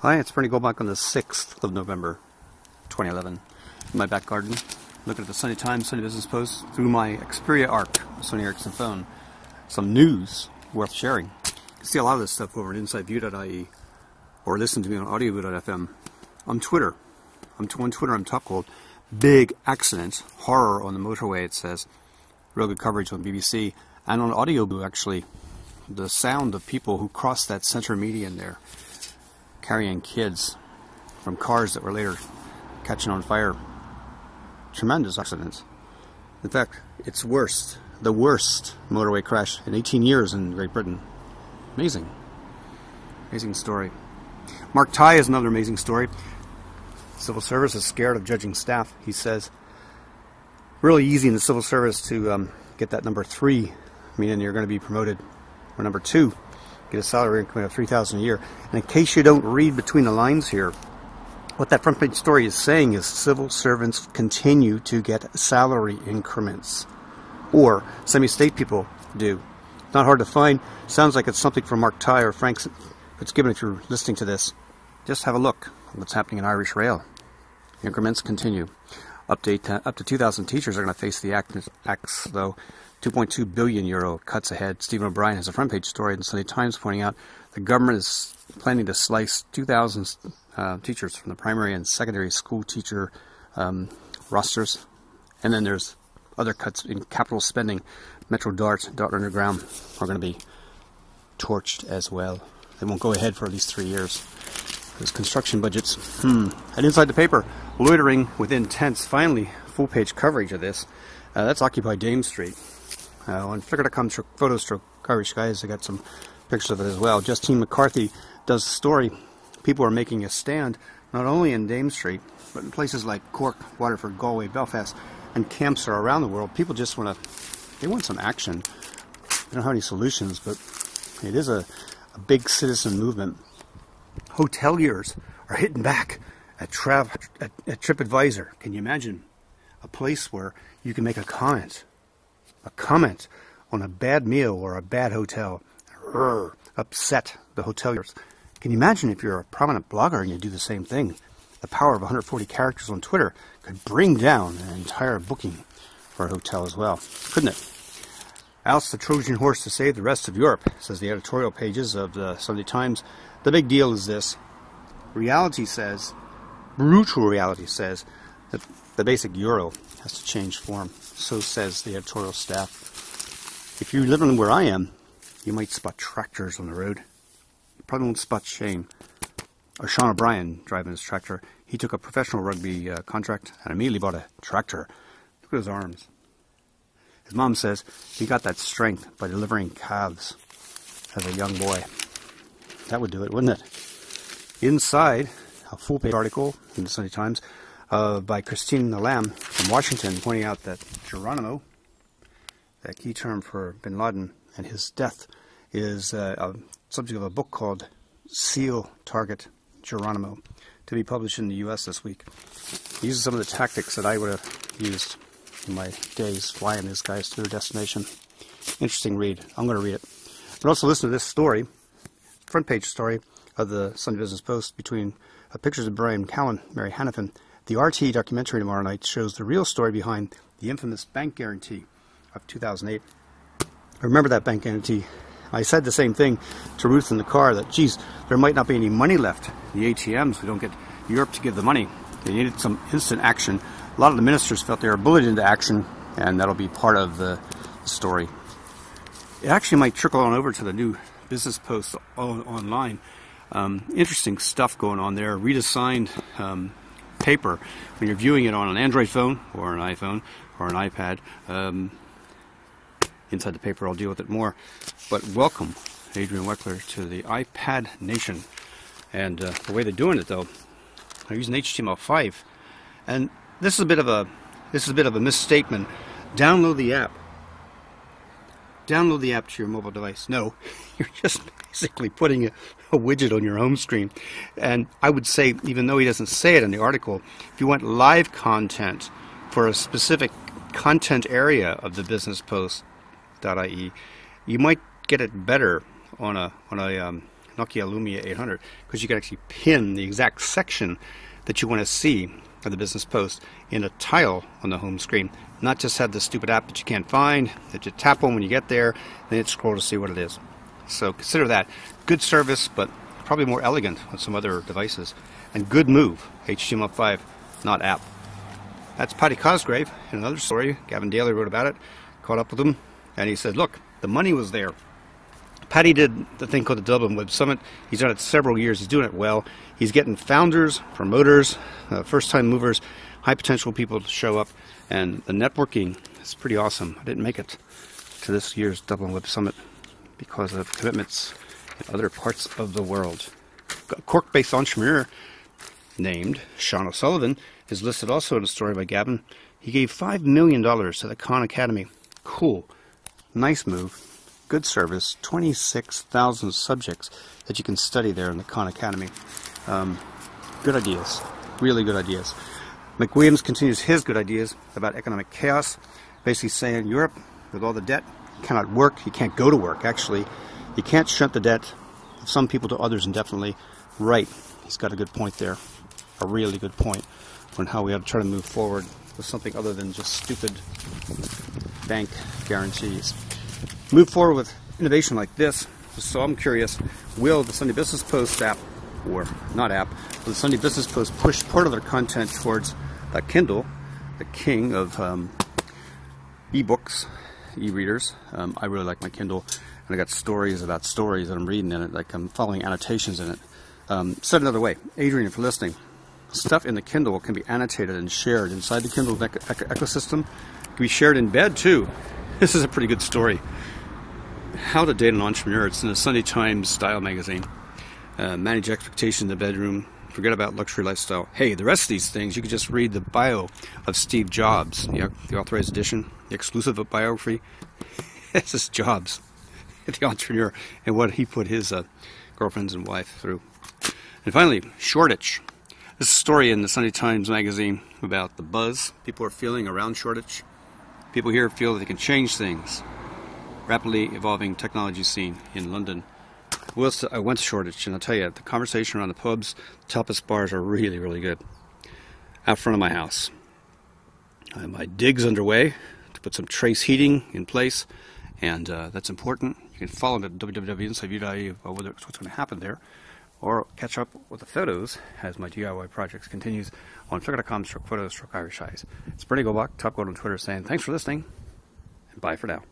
Hi, it's Bernie Goldbach on the 6th of November 2011 in my back garden looking at the Sunday Times, Sunday Business Post through my Xperia Arc Sony Ericsson phone. Some news worth sharing. You can see a lot of this stuff over at InsideView.ie or listen to me on AudioView.fm. On Twitter, I'm on Twitter, I'm topgold Big Accident, Horror on the Motorway, it says. Real good coverage on BBC. And on Audioboo, actually, the sound of people who crossed that center median there carrying kids from cars that were later catching on fire. Tremendous accidents. In fact, it's worst, the worst motorway crash in 18 years in Great Britain. Amazing. Amazing story. Mark Tighe is another amazing story. Civil service is scared of judging staff, he says. Really easy in the civil service to um, get that number three, meaning you're going to be promoted, or number two, get a salary increment of 3000 a year. And in case you don't read between the lines here, what that front page story is saying is civil servants continue to get salary increments, or semi-state people do. Not hard to find. Sounds like it's something from Mark Tighe or Frank Fitzgibbon if you're listening to this. Just have a look at what's happening in Irish Rail. Increments continue. Update uh, up to 2,000 teachers are going to face the axe, though. 2.2 billion euro cuts ahead. Stephen O'Brien has a front page story in the Sunday Times pointing out the government is planning to slice 2,000 uh, teachers from the primary and secondary school teacher um, rosters. And then there's other cuts in capital spending. Metro Dart, Dart Underground are going to be torched as well. They won't go ahead for at least three years. Those construction budgets. Hmm. And inside the paper, loitering within tents. Finally, full page coverage of this. Uh, that's Occupy Dame Street. Uh, on Flickr.com photos for Irish guys, I got some pictures of it as well. Justine McCarthy does the story. People are making a stand not only in Dame Street, but in places like Cork, Waterford, Galway, Belfast, and camps are around the world. People just want to, they want some action. They don't have any solutions, but it is a, a big citizen movement. Hoteliers are hitting back at, Trav, at, at TripAdvisor. Can you imagine a place where you can make a comment a comment on a bad meal or a bad hotel upset the hoteliers. Can you imagine if you're a prominent blogger and you do the same thing? The power of 140 characters on Twitter could bring down an entire booking for a hotel as well, couldn't it? Oust the Trojan horse to save the rest of Europe, says the editorial pages of the Sunday Times. The big deal is this. Reality says, brutal reality says, that the basic euro has to change form. So says the editorial staff. If you live in where I am, you might spot tractors on the road. You probably won't spot Shane. Or Sean O'Brien driving his tractor. He took a professional rugby uh, contract and immediately bought a tractor. Look at his arms. His mom says he got that strength by delivering calves as a young boy. That would do it, wouldn't it? Inside, a full page article in the Sunday Times uh, by Christina Lamb from Washington, pointing out that Geronimo, that key term for bin Laden and his death, is uh, a subject of a book called SEAL Target Geronimo, to be published in the U.S. this week. He uses some of the tactics that I would have used in my days flying these guys to their destination. Interesting read. I'm going to read it. But also listen to this story, front page story of the Sunday Business Post between uh, pictures of Brian Cowen, Mary Hanafin, the RTÉ documentary tomorrow night shows the real story behind the infamous bank guarantee of 2008. I remember that bank guarantee. I said the same thing to Ruth in the car that, geez, there might not be any money left. The ATMs, we don't get Europe to give the money. They needed some instant action. A lot of the ministers felt they were bullied into action, and that'll be part of the story. It actually might trickle on over to the new business posts online. Um, interesting stuff going on there. Redesigned um, paper when you're viewing it on an Android phone or an iPhone or an iPad. Um, inside the paper, I'll deal with it more. But welcome, Adrian Weckler, to the iPad Nation. And uh, the way they're doing it, though, they're using HTML5, and this is a bit of a this is a bit of a misstatement. Download the app. Download the app to your mobile device. No, you're just basically putting a, a, widget on your home screen. And I would say, even though he doesn't say it in the article, if you want live content for a specific content area of the business post.ie, you might get it better on a on a um, Nokia Lumia 800 because you can actually pin the exact section that you want to see of the business post in a tile on the home screen. Not just have the stupid app that you can't find, that you tap on when you get there, then it scroll to see what it is. So consider that. Good service, but probably more elegant on some other devices. And good move, HTML5, not app. That's Paddy Cosgrave in another story. Gavin Daly wrote about it, caught up with him, and he said, look, the money was there. Paddy did the thing called the Dublin Web Summit. He's done it several years. He's doing it well. He's getting founders, promoters, uh, first-time movers, high potential people to show up, and the networking is pretty awesome. I didn't make it to this year's Dublin Web Summit because of commitments in other parts of the world. Cork-based entrepreneur named Sean O'Sullivan is listed also in a story by Gavin. He gave $5 million to the Khan Academy. Cool. Nice move. Good service. 26,000 subjects that you can study there in the Khan Academy. Um, good ideas. Really good ideas. McWilliams continues his good ideas about economic chaos, basically saying Europe, with all the debt, cannot work. You can't go to work, actually. You can't shunt the debt of some people to others indefinitely. Right. He's got a good point there. A really good point on how we have to try to move forward with something other than just stupid bank guarantees. Move forward with innovation like this. So I'm curious, will the Sunday Business Post app, or not app, will the Sunday Business Post push part of their content towards the Kindle, the king of um, e-books, e-readers. Um, I really like my Kindle, and I got stories about stories that I'm reading in it, like I'm following annotations in it. Um, said another way, Adrian, for listening, stuff in the Kindle can be annotated and shared inside the Kindle eco ecosystem. It can be shared in bed too. This is a pretty good story. How to Date an Entrepreneur. It's in the Sunday Times style magazine. Uh, manage expectations in the bedroom. Forget about luxury lifestyle. Hey, the rest of these things, you could just read the bio of Steve Jobs, the authorized edition, the exclusive biography. this is Jobs, the entrepreneur, and what he put his uh, girlfriends and wife through. And finally, Shoreditch. This is a story in the Sunday Times magazine about the buzz people are feeling around Shoreditch. People here feel that they can change things. Rapidly evolving technology scene in London. I went to Shoreditch, and I'll tell you, the conversation around the pubs, the tapas bars are really, really good. Out front of my house. My dig's underway put some trace heating in place, and uh, that's important. You can follow me at www.insideview.ie about what's going to happen there or catch up with the photos as my DIY projects continues on flickr.com stroke photos stroke Irish eyes. It's Bernie Goldbach, top gold on Twitter, saying thanks for listening and bye for now.